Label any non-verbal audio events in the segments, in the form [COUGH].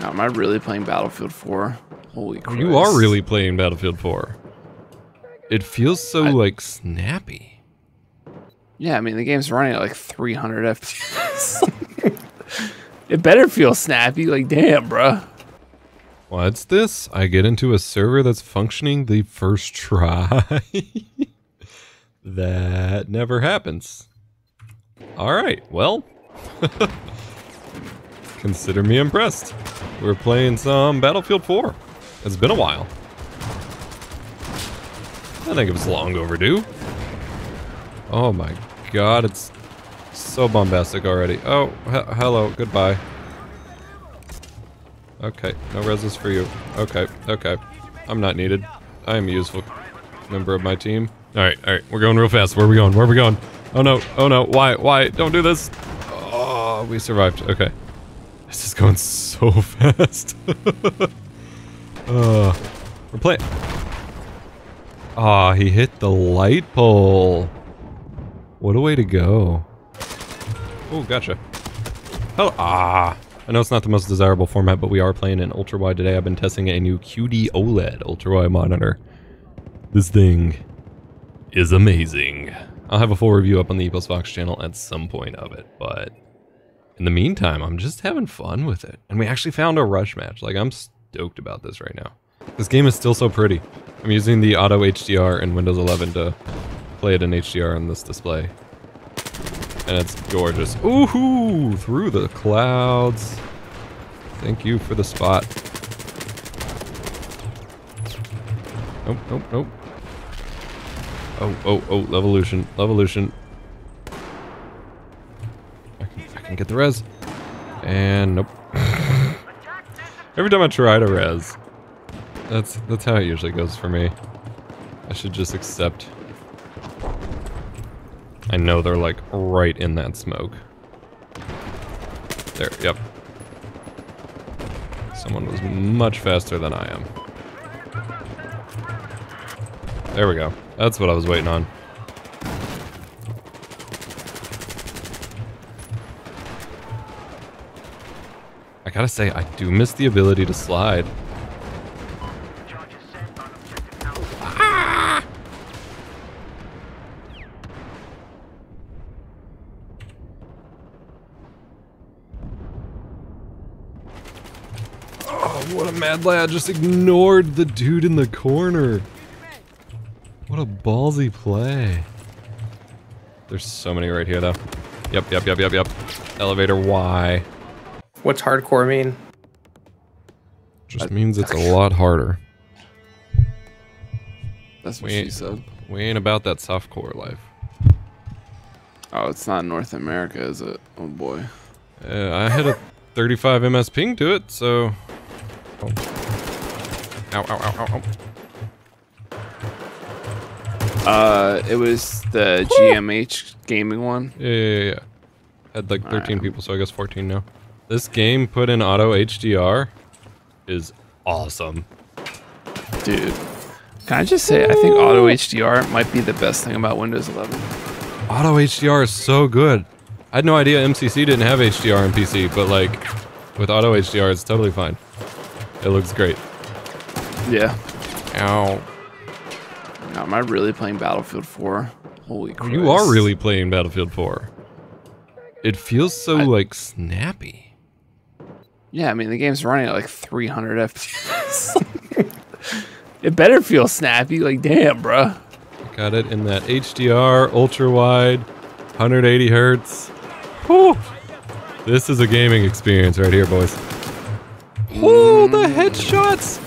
Now, am I really playing Battlefield 4? Holy crap. You are really playing Battlefield 4. It feels so, I- like, snappy. Yeah, I mean, the game's running at like 300 FPS. [LAUGHS] it better feel snappy. Like, damn, bruh. What's this? I get into a server that's functioning the first try? [LAUGHS] that never happens. Alright, well. [LAUGHS] Consider me impressed. We're playing some Battlefield 4. It's been a while. I think it was long overdue. Oh my god, it's so bombastic already. Oh, he- hello, goodbye. Okay, no reses for you. Okay, okay. I'm not needed. I am a useful member of my team. Alright, alright, we're going real fast. Where are we going? Where are we going? Oh no, oh no, why, why? Don't do this! Oh, we survived. Okay. This is going so [LAUGHS] fast. [LAUGHS] uh, we're playing. Ah, he hit the light pole. What a way to go. Oh, gotcha. Oh, ah. I know it's not the most desirable format, but we are playing in ultra wide today. I've been testing a new QD OLED ultra wide monitor. This thing is amazing. I'll have a full review up on the EposVox channel at some point of it, but in the meantime, I'm just having fun with it. And we actually found a rush match. Like, I'm stoked about this right now. This game is still so pretty. I'm using the Auto HDR in Windows 11 to play it in HDR on this display. And it's gorgeous. Ooh, through the clouds. Thank you for the spot. Nope, nope, nope. Oh, oh, oh, Levolution, Levolution. Can get the res. And nope. [LAUGHS] Every time I try to res, that's that's how it usually goes for me. I should just accept. I know they're like right in that smoke. There, yep. Someone was much faster than I am. There we go. That's what I was waiting on. I gotta say, I do miss the ability to slide. Ah! Oh, what a mad lad. Just ignored the dude in the corner. What a ballsy play. There's so many right here, though. Yep, yep, yep, yep, yep. Elevator Y. What's hardcore mean? Just means it's a lot harder. That's what We she ain't, said. we ain't about that softcore life. Oh, it's not North America, is it? Oh boy. Uh, I had a 35 ms ping to it, so... Oh. Ow, ow, ow, ow, ow. Uh, it was the GMH gaming one. Yeah, yeah, yeah, yeah. Had like 13 Alright. people, so I guess 14 now. This game put in auto HDR is awesome. Dude. Can I just say, I think Auto HDR might be the best thing about Windows 11. Auto HDR is so good. I had no idea MCC didn't have HDR on PC, but like with auto HDR, it's totally fine. It looks great. Yeah. Ow. Now, am I really playing Battlefield 4? Holy crap. You are really playing Battlefield 4. It feels so I- like snappy. Yeah, I mean, the game's running at like 300 FPS. [LAUGHS] it better feel snappy. Like, damn, bro. Got it in that HDR, ultra wide, 180 hertz. Whew. This is a gaming experience right here, boys. Oh, the headshots!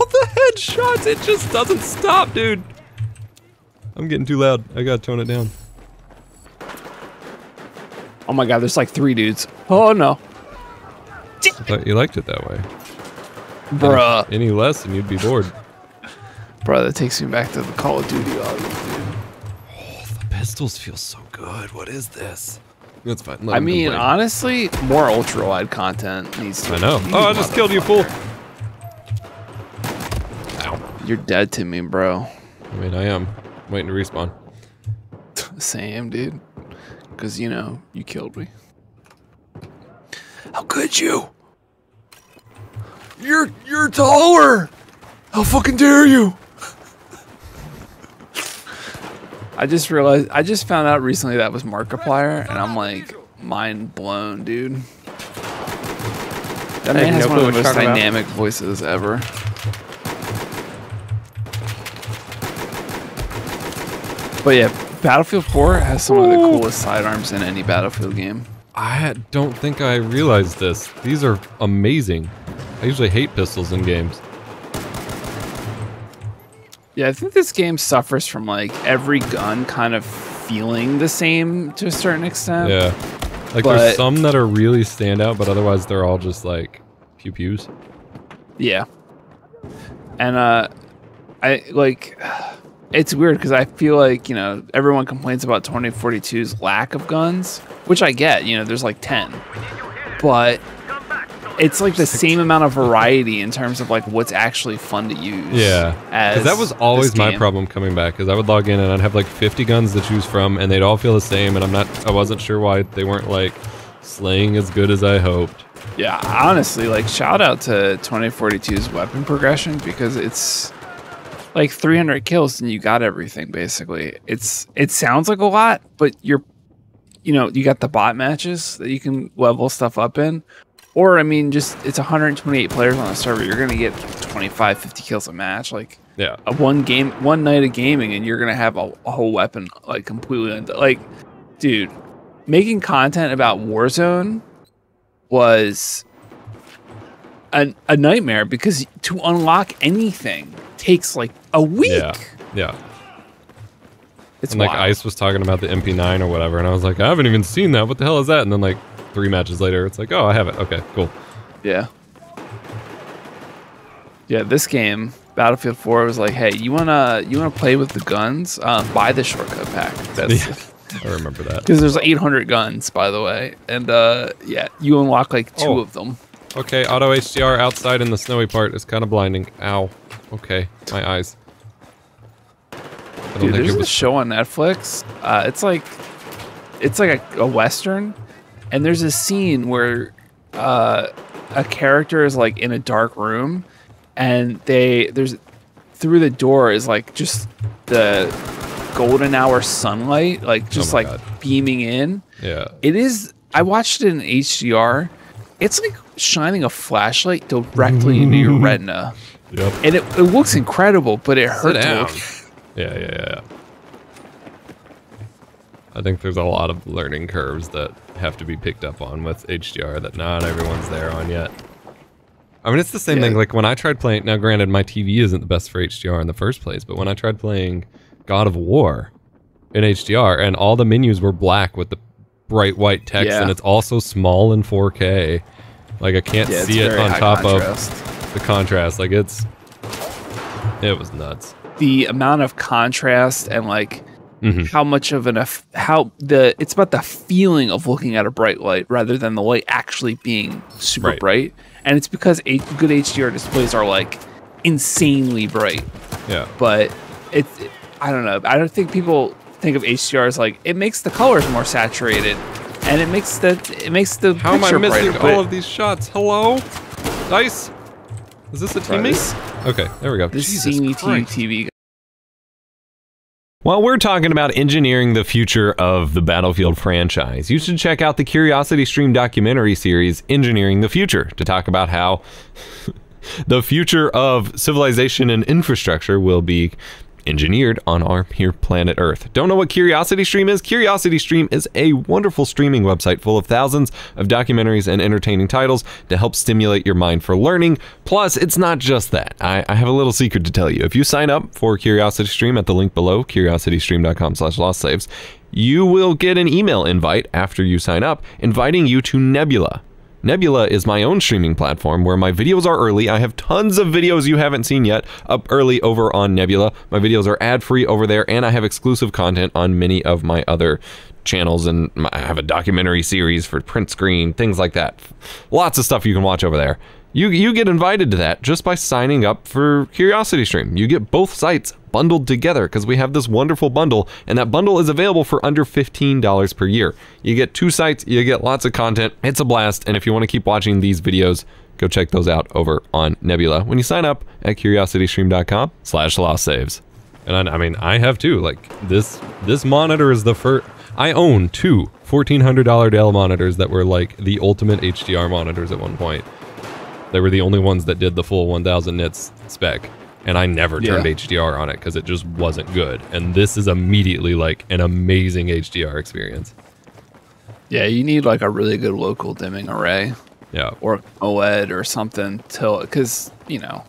Oh, the headshots! It just doesn't stop, dude. I'm getting too loud. I gotta tone it down. Oh my god, there's like three dudes. Oh no. I thought you liked it that way. Bruh. Any less, and you'd be bored. Bruh, that takes me back to the Call of Duty audio, dude. Oh, the pistols feel so good. What is this? That's fine. Let I mean, complain. honestly, more ultra wide content needs to. I know. Oh, I just killed you, fool. motherfucker. You're dead to me, bro. I mean, I am. waiting to respawn. Same, dude. Because, you know, you killed me. How could you? You're you're taller. How fucking dare you? I just realized I just found out recently that was Markiplier, and I'm like mind blown, dude. That I man has no one of the most you're about. dynamic voices ever. But yeah, Battlefield 4 has some of the coolest sidearms in any Battlefield game. I don't think I realized this. These are amazing. I usually hate pistols in games. Yeah, I think this game suffers from like every gun kind of feeling the same to a certain extent. Yeah. Like But- there's some that are really standout, but otherwise they're all just like pew pews. Yeah. And uh I like it's weird because I feel like, you know, everyone complains about 2042's lack of guns, which I get, you know, there's like 10. But it's like the same amount of variety in terms of like what's actually fun to use. Yeah. Because that was always my problem coming back. Because I would log in and I'd have like 50 guns to choose from, and they'd all feel the same. And I'm not, I wasn't sure why they weren't like slaying as good as I hoped. Yeah, honestly, like shout out to 2042's weapon progression because it's like 300 kills and you got everything basically. It's it sounds like a lot, but you're you know, you got the bot matches that you can level stuff up in. Or I mean, just it's 128 players on the server. You're going to get 25 50 kills a match like Yeah. a one game one night of gaming and you're going to have a, a whole weapon like completely und- like dude, making content about Warzone was a, a nightmare because to unlock anything takes like a week. Yeah. Yeah. It's and like. Ice was talking about the MP9 or whatever, and I was like, I haven't even seen that. What the hell is that? And then like three matches later, it's like, oh, I have it. Okay, cool. Yeah. Yeah, this game, Battlefield 4, was like, hey, you wanna you wanna play with the guns? Uh, buy the shortcut pack. That's [LAUGHS] Yeah. I remember that. because there's 800 guns, by the way, and uh, yeah, you unlock like two Oh. of them. Okay, auto HDR outside in the snowy part is kind of blinding. Ow. Okay, my eyes. Dude, there's a show on Netflix. Uh, it's like, it's like a, a western, and there's a scene where uh, a character is like in a dark room, and they there's through the door is like just the golden hour sunlight, like just my like God. beaming in. Yeah. It is. I watched it in HDR. It's like shining a flashlight directly into your [LAUGHS] retina, Yep. and it, it looks incredible, but it hurts. yeah, yeah, yeah. I think there's a lot of learning curves that have to be picked up on with HDR that not everyone's there on yet. I mean, it's the same Yeah. thing. Like when I tried playing. Now, granted, my TV isn't the best for HDR in the first place, but when I tried playing God of War in HDR, and all the menus were black with the bright white text, Yeah. and it's also small in 4K. Like I can't Yeah, see it on top contrast. of the contrast. Like it's, it was nuts. the amount of contrast and like Mhm. how much of an eff- how the it's about the feeling of looking at a bright light rather than the light actually being super Right. bright and it's because a good HDR displays are like insanely bright Yeah. but it, it- I don't know I don't think people think of HDR as like it makes the colors more saturated and it makes the it makes the How am I missing brighter, all of these shots? Hello? Dice? Is this a teammate? this- Okay, there we go. this Jesus CME Christ. TV While we're talking about engineering the future of the Battlefield franchise, you should check out the Curiosity Stream documentary series, Engineering the Future, to talk about how [LAUGHS] the future of civilization and infrastructure will be engineered on our here planet Earth. Don't know what Curiosity Stream is? Curiosity Stream is a wonderful streaming website full of thousands of documentaries and entertaining titles to help stimulate your mind for learning. Plus, it's not just that. I, I have a little secret to tell you. If you sign up for Curiosity Stream at the link below, curiositystream.com slash lost saves, you will get an email invite after you sign up inviting you to Nebula. Nebula is my own streaming platform where my videos are early. I have tons of videos you haven't seen yet up early over on Nebula. My videos are ad free over there, and I have exclusive content on many of my other channels. And I have a documentary series for print screen, things like that. Lots of stuff you can watch over there. You, you get invited to that just by signing up for Curiosity Stream. You get both sites bundled together because we have this wonderful bundle, and that bundle is available for under $15 per year. You get two sites, you get lots of content. It's a blast, and if you want to keep watching these videos Go check those out over on Nebula when you sign up at curiositystream.com slash lost saves. And I, I mean, I have too. Like this, this monitor is the first. I own two $1,400 Dell monitors that were like the ultimate HDR monitors at one point. They were the only ones that did the full 1000 nits spec. And I never turned Yeah. HDR on it because it just wasn't good. And this is immediately like an amazing HDR experience. Yeah, you need like a really good local dimming array Yeah. or OLED or something till because you know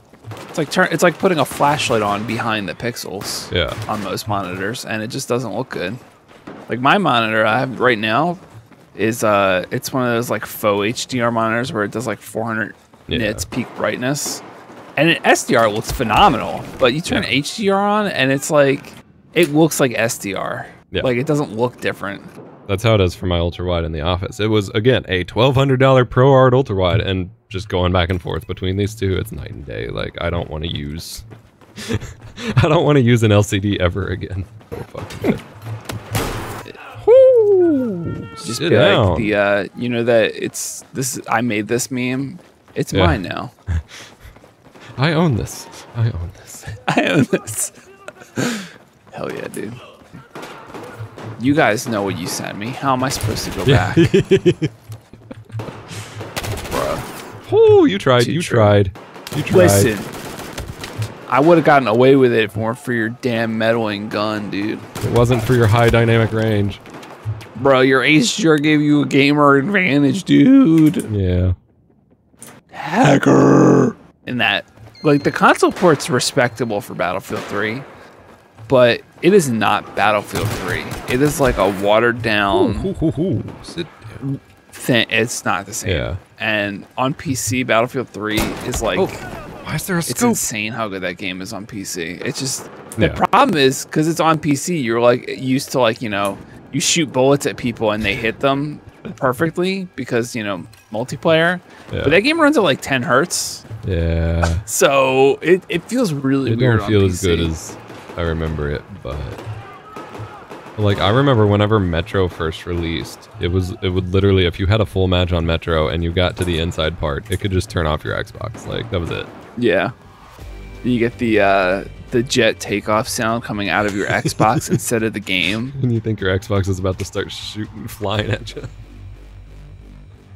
it's like turn it's like putting a flashlight on behind the pixels. Yeah. on most monitors, and it just doesn't look good. Like my monitor I have right now is uh it's one of those like faux HDR monitors where it does like 400 Yeah. nits peak brightness, and an SDR looks phenomenal. But you turn Yeah. HDR on, and it's like it looks like SDR. Yeah. Like it doesn't look different. That's how it is for my ultra wide in the office. It was again a twelve hundred dollar pro art ultra wide, and just going back and forth between these two, it's night and day. Like I don't want to use, [LAUGHS] I don't want to use an LCD ever again. Good. [LAUGHS] Just be down. like the uh you know that it's this I made this meme. It's Yeah. mine now. [LAUGHS] I own this. I own this. [LAUGHS] I own this. Hell yeah, dude. You guys know what you sent me. How am I supposed to go back? [LAUGHS] Bruh. Oh, you tried. Too You true. tried. You tried. Listen. I would have gotten away with it if it weren't for your damn meddling gun, dude. It wasn't for your high dynamic range. Bro, your HDR gave you a gamer advantage, dude. Yeah. Hacker. in that, like, the console port's respectable for Battlefield 3, but it is not Battlefield 3. It is like a watered down. Ooh, ooh, ooh. Sit down. thing. It's not the same. Yeah. And on PC, Battlefield 3 is like Oh, why is there a it's scope? insane how good that game is on PC. It's just the Yeah. problem is because it's on PC, you're like used to like you know you shoot bullets at people and they hit them perfectly because you know multiplayer. Yeah. But that game runs at like 10 hertz, Yeah. [LAUGHS] so it, it feels really It weird. don't feel on as good as I remember it, but like I remember whenever Metro first released, it was it would literally if you had a full match on Metro and you got to the inside part, it could just turn off your Xbox. Like that was it. yeah. You get the uh, the jet takeoff sound coming out of your [LAUGHS] Xbox instead of the game. And you think your Xbox is about to start shooting, flying at you.